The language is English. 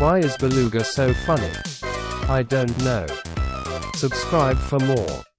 Why is Beluga so funny? I don't know. Subscribe for more.